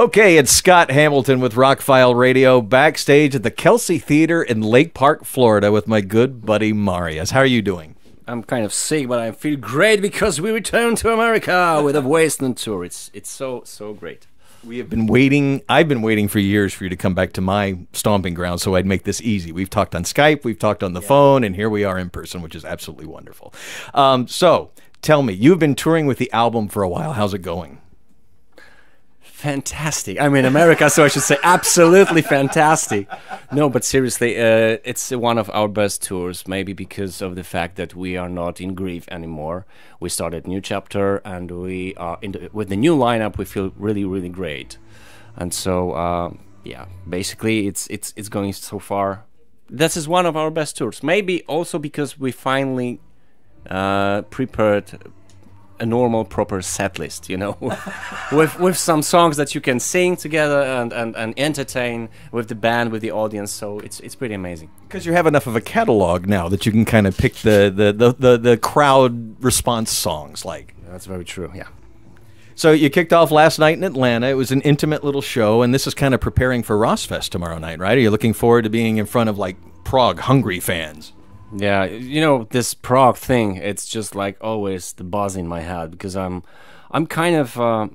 Okay, it's Scott Hamilton with Rockfile Radio backstage at the Kelsey Theater in Lake Park, Florida with my good buddy Mariusz. How are you doing? I'm kind of sick, but I feel great because we return to America with a Wasteland tour. It's it's so so great. We have been waiting. I've been waiting for years for you to come back to my stomping ground so I'd make this easy. We've talked on Skype, we've talked on the yeah. phone, and here we are in person, which is absolutely wonderful. Um, so tell me, you've been touring with the album for a while. How's it going? Fantastic. I'm in America, so I should say absolutely fantastic. No, but seriously, uh, it's one of our best tours, maybe because of the fact that we are not in grief anymore. We started new chapter, and we are the, with the new lineup. We feel really, really great, and so uh, yeah, basically, it's it's it's going so far. This is one of our best tours. Maybe also because we finally uh, prepared a normal proper set list you know with with some songs that you can sing together and, and, and entertain with the band with the audience so it's it's pretty amazing because you have enough of a catalog now that you can kind of pick the the, the, the, the crowd response songs like that's very true yeah so you kicked off last night in Atlanta. It was an intimate little show, and this is kind of preparing for RoSfest tomorrow night, right? Are you looking forward to being in front of like prog hungry fans? Yeah, you know this prog thing. It's just like always the buzz in my head because I'm, I'm kind of, uh,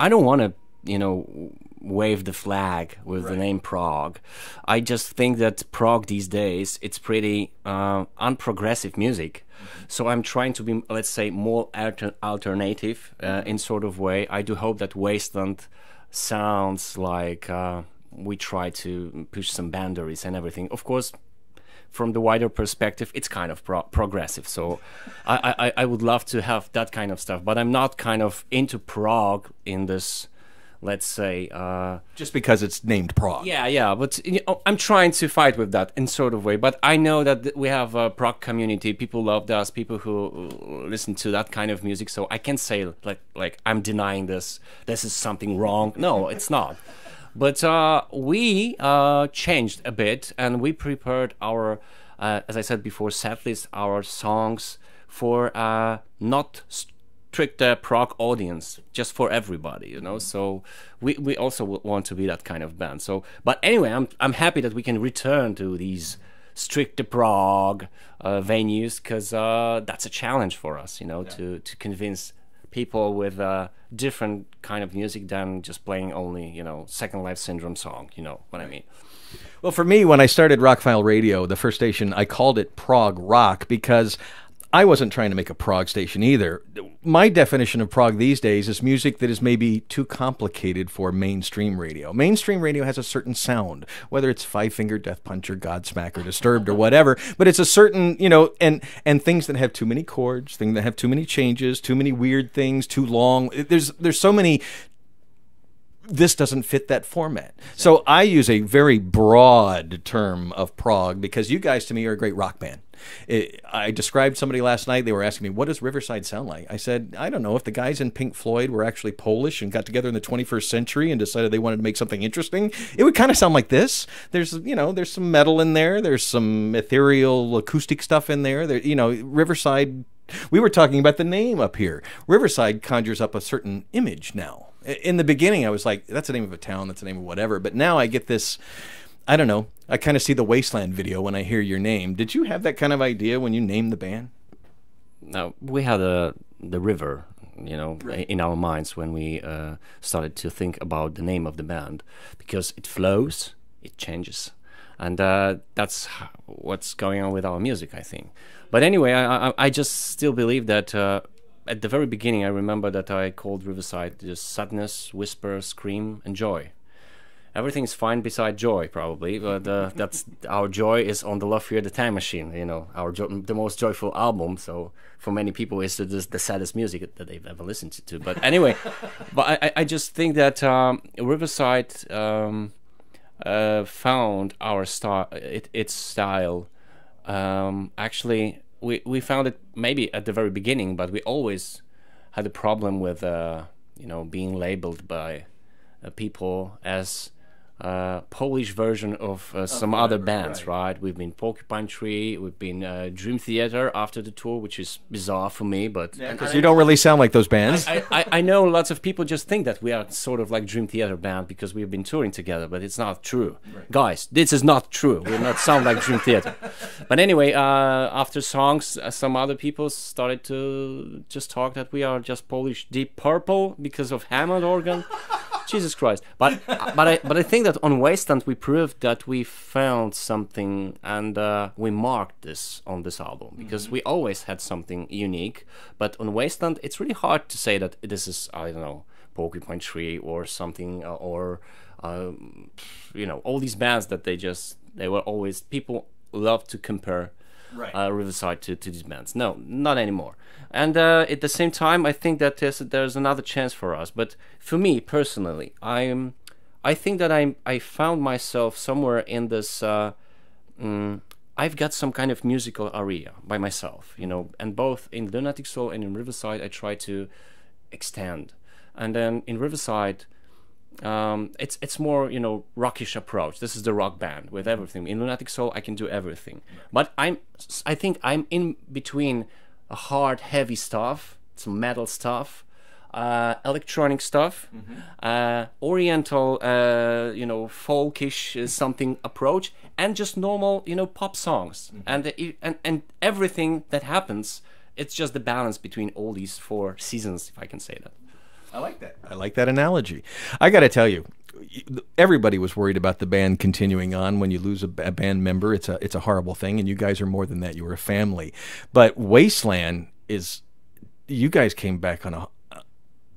I don't want to, you know, wave the flag with right. the name prog. I just think that prog these days it's pretty uh, unprogressive music. Mm-hmm. So I'm trying to be, let's say, more alter- alternative uh, in sort of way. I do hope that Wasteland sounds like uh, we try to push some boundaries and everything. Of course, from the wider perspective, it's kind of pro- progressive. So I, I, I would love to have that kind of stuff, but I'm not kind of into prog in this let's say uh, just because it's named prog yeah yeah but you know, i'm trying to fight with that in sort of way but i know that we have a prog community. People love us people who listen to that kind of music. So i can't say like like i'm denying this. This is something wrong. No it's not but uh, we uh, changed a bit and we prepared our, uh, as I said before, set list, our songs for uh, not strict uh, prog audience, just for everybody, you know. So we, we also want to be that kind of band. So, but anyway, I'm I'm happy that we can return to these strict prog uh, venues because that's a challenge for us, you know, yeah. to to convince people with a different kind of music than just playing only, you know, Second Life Syndrome song. You know what I mean? Well, for me, when I started Rockfile Radio, the first station, I called it prog rock because I wasn't trying to make a prog station either. My definition of prog these days is music that is maybe too complicated for mainstream radio. Mainstream radio has a certain sound, whether it's Five Finger Death Punch or Godsmack or Disturbed or whatever, but it's a certain, you know, and and things that have too many chords, things that have too many changes, too many weird things, too long. There's there's so many this doesn't fit that format. So I use a very broad term of prog because you guys to me are a great rock band. It, I described somebody last night. They were asking me, "What does Riverside sound like?" I said, "I don't know. If the guys in Pink Floyd were actually Polish and got together in the 21st century and decided they wanted to make something interesting, it would kind of sound like this. There's, you know, there's some metal in there. There's some ethereal acoustic stuff in there. There, you know, Riverside. We were talking about the name up here. Riverside conjures up a certain image now in the beginning, I was like, that's the name of a town, that's the name of whatever. But now I get this, I don't know, I kind of see the Wasteland video when I hear your name. Did you have that kind of idea when you named the band? No, we had a, the river, you know, right. in our minds when we uh, started to think about the name of the band because it flows, it changes. And uh, that's what's going on with our music, I think. But anyway, I, I, I just still believe that uh, at the very beginning, I remember that I called Riverside just sadness, whisper, scream, and joy. Everything's fine beside joy, probably, but uh, that's our joy is on the Love Fear the Time Machine. You know, our the most joyful album. So for many people, it's the, the saddest music that they've ever listened to. But anyway, but I, I just think that um, Riverside um, uh, found our style, it, its style. Um, actually, we we found it maybe at the very beginning, but we always had a problem with uh, you know being labeled by uh, people as uh, Polish version of uh, some other bands, right. We've been Porcupine Tree, we've been uh, Dream Theater after the tour, which is bizarre for me, but Because you don't really sound like those bands. I, I, I know lots of people just think that we are sort of like Dream Theater band because we've been touring together, but it's not true. Guys, this is not true. We do not sound like Dream Theater. But anyway, uh, after songs, uh, some other people started to just talk that we are just Polish Deep Purple because of Hammond organ. Jesus Christ! But but I but I think that on Wasteland we proved that we found something and uh, we marked this on this album because we always had something unique. But on Wasteland, it's really hard to say that this is I don't know Porcupine Tree or something uh, or um, you know all these bands that they just they were always people love to compare Right. uh, Riverside to, to these bands. No, not anymore. And uh, at the same time, I think that there's there's another chance for us. But for me personally, I'm I think that I I found myself somewhere in this. Uh, mm, I've got some kind of musical area by myself, you know, and both in Lunatic Soul and in Riverside, I try to extend. And then in Riverside, um, it's it's more you know rockish approach. This is the rock band with everything. In Lunatic Soul, I can do everything, but I'm I think I'm in between a hard, heavy stuff, some metal stuff, uh, electronic stuff, uh, oriental, uh, you know, folkish uh, something approach, and just normal you know pop songs, and, the, and and everything that happens. It's just the balance between all these four seasons, if I can say that. I like that. I like that analogy. I got to tell you, everybody was worried about the band continuing on. When you lose a, a band member, it's a it's a horrible thing, and you guys are more than that. You were a family. But Wasteland is, you guys came back on a.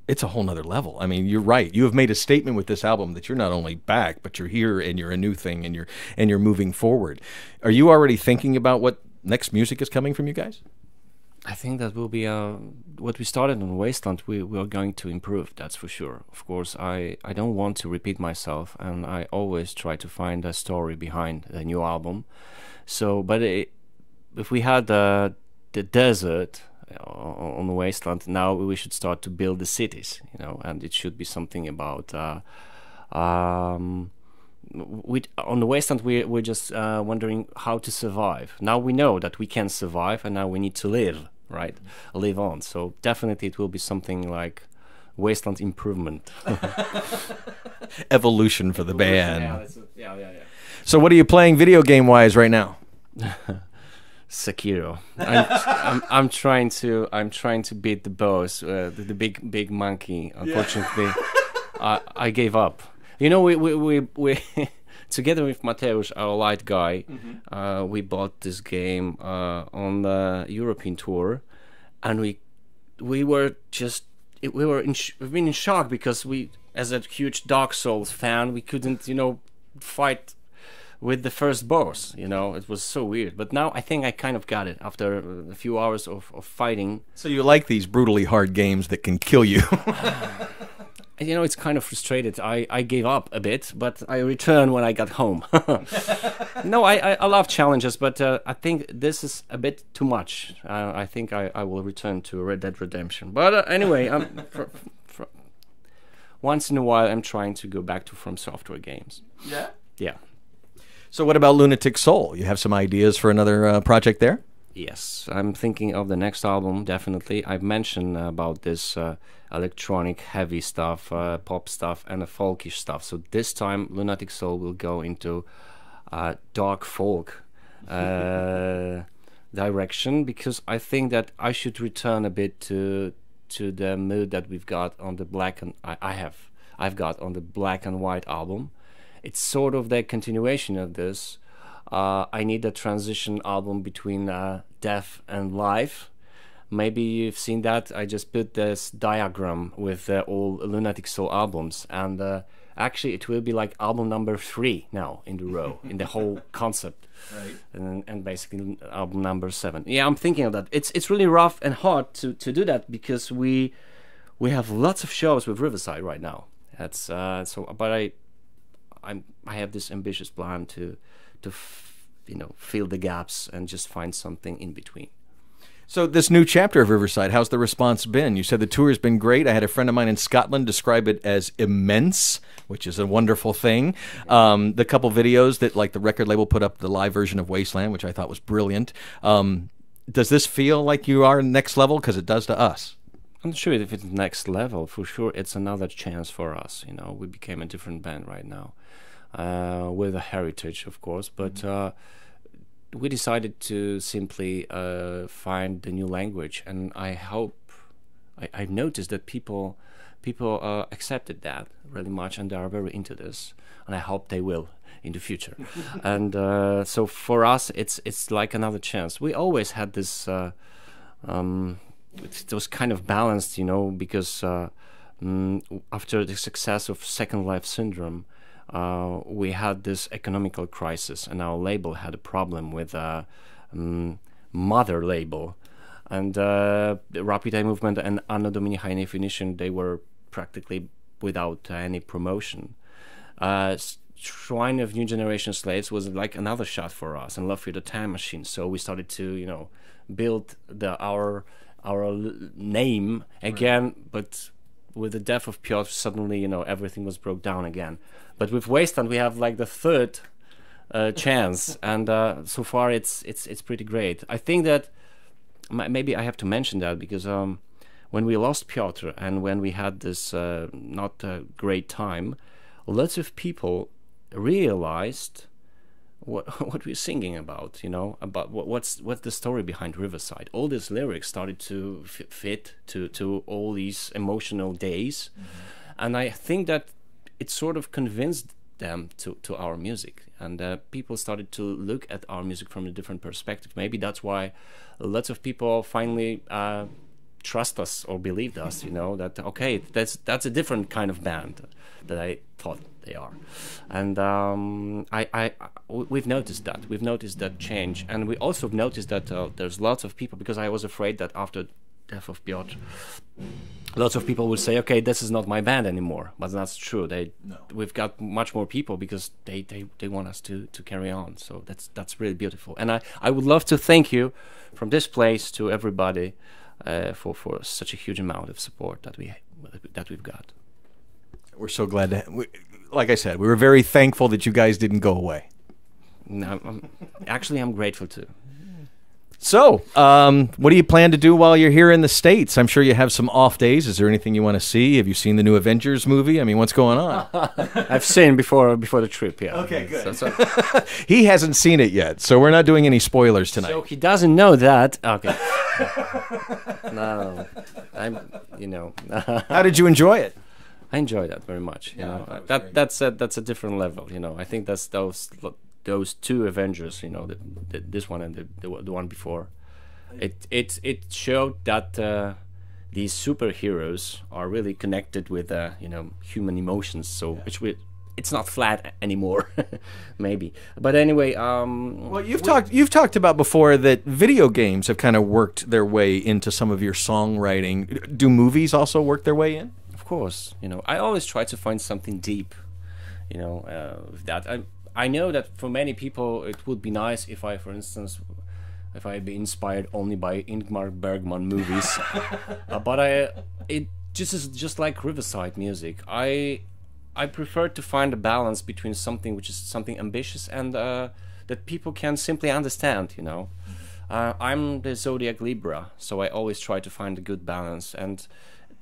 It's a whole nother level. I mean, you're right. You have made a statement with this album that you're not only back, but you're here and you're a new thing and you're and you're moving forward. Are you already thinking about what next music is coming from you guys? I think that will be uh, what we started on Wasteland. We, we are going to improve. That's for sure. Of course, I, I don't want to repeat myself, and I always try to find a story behind the new album. So, but it, if we had uh, the desert uh, on the Wasteland, now we should start to build the cities. You know, and it should be something about. Uh, um, we on the wasteland we we're just uh, wondering how to survive. Now we know that we can survive, and now we need to live, right? Live on. So definitely, it will be something like wasteland improvement. Evolution for the band. yeah, yeah, yeah. So, what are you playing video game wise right now? Sekiro. I'm, I'm, I'm trying to I'm trying to beat the boss, uh, the, the big big monkey. Unfortunately, I I gave up. You know, we we we, we together with Mateusz, our light guy, uh, we bought this game uh, on the European tour, and we we were just we were in sh- we've been in shock because we, as a huge Dark Souls fan, we couldn't you know fight with the first boss. You know, it was so weird. But now I think I kind of got it after a few hours of, of fighting. So, you like these brutally hard games that can kill you? you know, it's kind of frustrated. I, I gave up a bit, but I returned when I got home. no, I, I, I love challenges, but uh, I think this is a bit too much. Uh, I think I, I will return to Red Dead Redemption. But uh, anyway, um, for, for, once in a while, I'm trying to go back to From Software games. yeah. Yeah. So, what about Lunatic Soul? You have some ideas for another uh, project there? Yes, I'm thinking of the next album. Definitely, I've mentioned about this uh, electronic, heavy stuff, uh, pop stuff, and the folkish stuff. So this time, Lunatic Soul will go into uh, dark folk uh, direction because I think that I should return a bit to to the mood that we've got on the black and I, I have I've got on the black and white album. It's sort of the continuation of this uh, I need a transition album between uh, death and life. Maybe you've seen that. I just put this diagram with uh, all Lunatic Soul albums, and uh, actually, it will be like album number three now in the row in the whole concept, Right. and, and basically album number seven. Yeah, I'm thinking of that. It's it's really rough and hard to, to do that because we we have lots of shows with Riverside right now. That's uh, so, but I I'm I have this ambitious plan to to you know fill the gaps and just find something in between. So this new chapter of Riverside, how's the response been? You said the tour has been great. I had a friend of mine in Scotland describe it as immense, which is a wonderful thing. Um, the couple videos that like the record label put up the live version of Wasteland, which I thought was brilliant. Um, does this feel like you are next level? Because it does to us. I'm not sure if it's next level. For sure, it's another chance for us. You know, we became a different band right now, uh, with a heritage, of course, but. Mm-hmm. Uh, we decided to simply uh, find the new language, and I hope I, I've noticed that people people uh, accepted that really much, and they are very into this, and I hope they will in the future. and uh, so for us, it's it's like another chance. We always had this. Uh, um, it was kind of balanced, you know, because uh, mm, after the success of Second Life Syndrome, uh, we had this economical crisis, and our label had a problem with a um, mother label. And uh, the Rapid Eye Movement and Anno Domini High Definition, they were practically without any promotion. Uh, Shrine of New Generation Slaves was like another shot for us, and Love for the Time Machine. So we started to, you know, build the our our name again, right. but with the death of Piotr, suddenly you know everything was broke down again. But with Wasteland, we have like the third uh, chance, and uh, so far it's it's it's pretty great. I think that maybe I have to mention that because um, when we lost Piotr and when we had this uh, not great time, lots of people realized what what we're singing about, you know, about what, what's what's the story behind Riverside. All these lyrics started to fit to to all these emotional days, mm-hmm. and I think that it sort of convinced them to to our music, and uh, people started to look at our music from a different perspective. Maybe that's why lots of people finally. Uh, trust us or believed us you know that okay that's that's a different kind of band that i thought they are. And um, I, I, we've noticed that. We've noticed that change, and we also noticed that uh, there's lots of people because I was afraid that after death of Piotr, lots of people would say, "Okay, this is not my band anymore." But that's true. They, no. we've got much more people because they, they, they want us to, to carry on. So that's that's really beautiful. And I, I would love to thank you from this place to everybody uh, for for such a huge amount of support that we that we've got. We're so glad to. We, like I said, we were very thankful that you guys didn't go away. No, I'm, actually, I'm grateful too. So, um, what do you plan to do while you're here in the States? I'm sure you have some off days. Is there anything you want to see? Have you seen the new Avengers movie? I mean, what's going on? I've seen before before the trip, yeah. Okay, good. So, so. he hasn't seen it yet, so we're not doing any spoilers tonight. So he doesn't know that. Okay. no, I'm, you know. How did you enjoy it? I enjoy that very much. You yeah, know, that that's a that's a different level. You know, I think that's those those two Avengers. You know, the, the, this one and the, the, the one before. It it it showed that uh, these superheroes are really connected with uh, you know human emotions. So yeah. which we it's not flat anymore maybe but anyway um, well you've we, talked you've talked about before that video games have kind of worked their way into some of your songwriting do movies also work their way in course, you know, I always try to find something deep, you know, uh, that. I, I know that for many people it would be nice if I, for instance, if I be inspired only by Ingmar Bergman movies, uh, but I, it just is just like Riverside music. I, I prefer to find a balance between something which is something ambitious and uh, that people can simply understand. You know, uh, I'm the zodiac Libra, so I always try to find a good balance and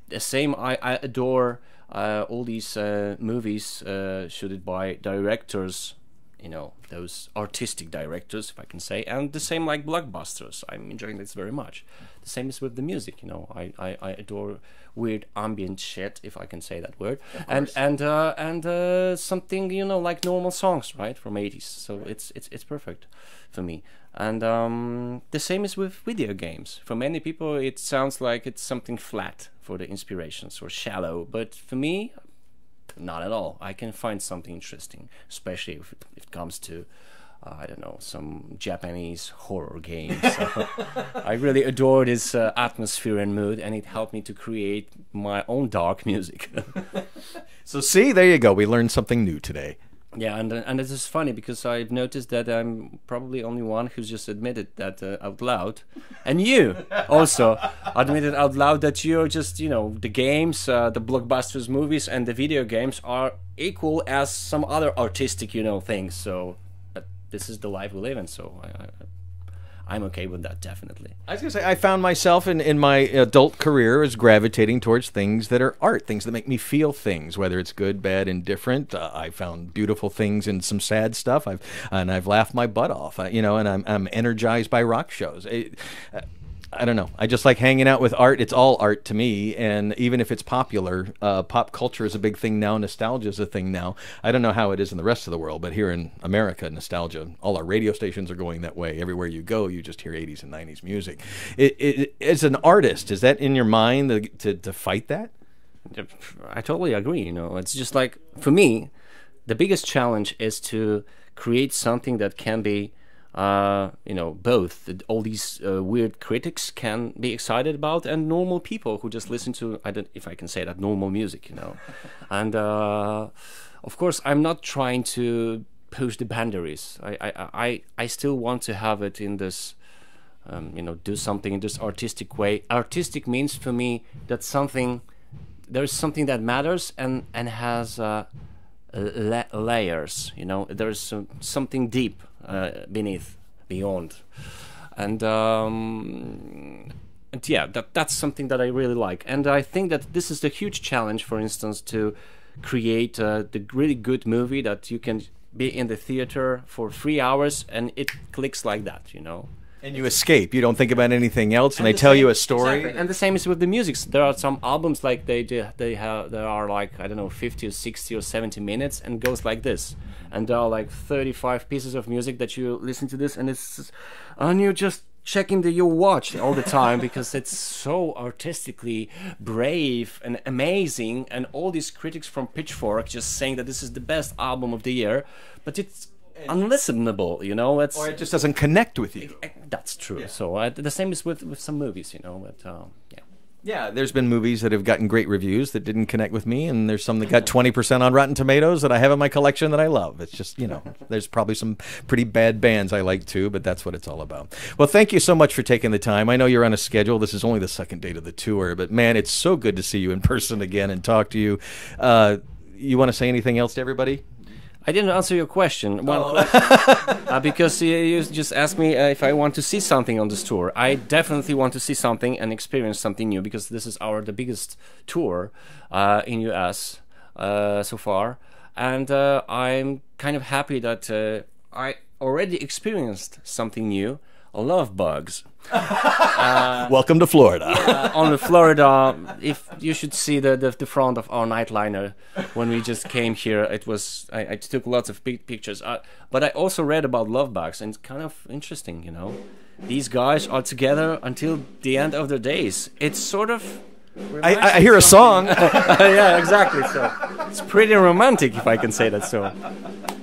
the same I, I adore uh, all these uh, movies uh, shooted by directors you know those artistic directors if i can say and the same like blockbusters. I'm enjoying this very much. The same is with the music you know. I i, I adore weird ambient shit if i can say that word. And and uh, and uh, something you know like normal songs right from 80s so it's it's it's perfect for me. And um, the same is with video games. For many people it sounds like it's something flat for the inspirations or shallow but for me not at all. I can find something interesting, especially if it, if it comes to uh, I don't know, some Japanese horror games. I really adore this uh, atmosphere and mood, and it helped me to create my own dark music. so, see, there you go. We learned something new today. Yeah, and and this is funny because I've noticed that I'm probably only one who's just admitted that uh, out loud, and you also admitted out loud that you're just you know the games, uh, the blockbusters, movies, and the video games are equal as some other artistic you know things. So uh, this is the life we live in. So I, I, I'm okay with that, definitely. I was to say, I found myself in, in my adult career as gravitating towards things that are art, things that make me feel things, whether it's good, bad, indifferent. Uh, I found beautiful things in some sad stuff. I've and I've laughed my butt off, uh, you know, and I'm, I'm energized by rock shows. It, uh, I don't know. I just like hanging out with art. It's all art to me, and even if it's popular, uh, pop culture is a big thing now. Nostalgia is a thing now. I don't know how it is in the rest of the world, but here in America, nostalgia. All our radio stations are going that way. Everywhere you go, you just hear '80s and '90s music. It, it, as an artist, is that in your mind to, to, to fight that? I totally agree. You know, it's just like for me, the biggest challenge is to create something that can be uh, you know, both all these uh, weird critics can be excited about, and normal people who just listen to I don't if I can say that normal music, you know, and uh, of course I'm not trying to push the boundaries. I I I, I still want to have it in this. Um, you know, do something in this artistic way. Artistic means for me that something, there's something that matters and and has uh, la- layers. You know, there's something deep beneath, beyond, and. Um, and yeah, that that's something that I really like, and I think that this is the huge challenge. For instance, to create uh, the really good movie that you can be in the theater for three hours and it clicks like that, you know. And you escape. You don't think about anything else, and, and they tell same, you a story. Exactly. And the same is with the music. There are some albums like they they have there are like I don't know 50 or 60 or 70 minutes and goes like this. And there are like 35 pieces of music that you listen to this and it's and you're just checking the your watch all the time because it's so artistically brave and amazing and all these critics from pitchfork just saying that this is the best album of the year but it's unlistenable. You know, it's or it just doesn't connect with you. That's true. Yeah. So uh, the same is with with some movies. You know, but uh, yeah. Yeah, there's been movies that have gotten great reviews that didn't connect with me, and there's some that got 20% on Rotten Tomatoes that I have in my collection that I love. It's just, you know, there's probably some pretty bad bands I like too, but that's what it's all about. Well, thank you so much for taking the time. I know you're on a schedule. This is only the second date of the tour, but man, it's so good to see you in person again and talk to you. Uh, you want to say anything else to everybody? I didn't answer your question. One oh. uh, because you, you, just asked me uh, if I want to see something on this tour. I definitely want to see something and experience something new because this is our the biggest tour uh, in US uh, so far, and uh, I'm kind of happy that uh, I already experienced something new. Love bugs. Uh, Welcome to Florida. yeah, on the Florida, if you should see the, the, the front of our nightliner when we just came here, it was I, I took lots of pictures. Uh, but I also read about love bugs, and it's kind of interesting, you know. These guys are together until the end of their days. It's sort of I, I, hear a song. yeah, exactly. So it's pretty romantic, if I can say that. So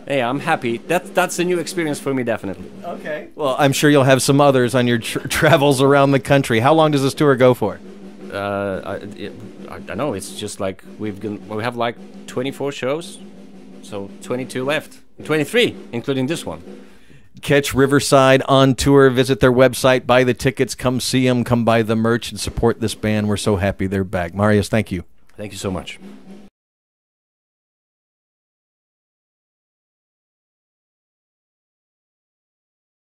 yeah, I'm happy. That that's a new experience for me, definitely. Okay. Well, I'm sure you'll have some others on your tr- travels around the country. How long does this tour go for? Uh, I, it, I don't know. It's just like we've been, we have like 24 shows, so 22 left, 23, including this one. Catch Riverside on tour. Visit their website, buy the tickets, come see them, come buy the merch, and support this band. We're so happy they're back. Mariusz, thank you. Thank you so much.